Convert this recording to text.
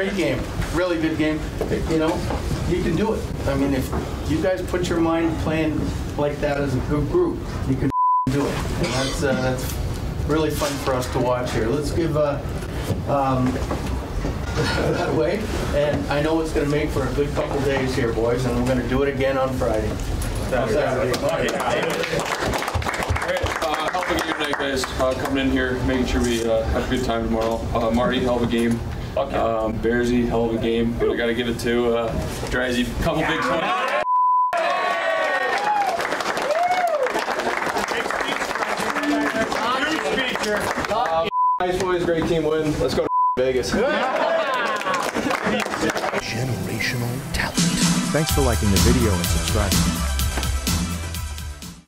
great game, really good game. You know, you can do it. I mean, if you guys put your mind playing like that as a good group, you can do it. And that's, uh, that's really fun for us to watch here. Let's give, uh, um, that way. And I know it's gonna make for a good couple days here, boys, and we're gonna do it again on Friday. Saturday. Great. Uh, hell of a game tonight, guys. Uh, coming in here, making sure we uh, have a good time tomorrow. Uh, Marty, hell of a game. Um, Bearsy, hell of a game. But I got to give it to uh, Drizzy. Couple big points. Nice boys, great team win. Let's go to Vegas. generational talent. Thanks for liking the video and subscribing.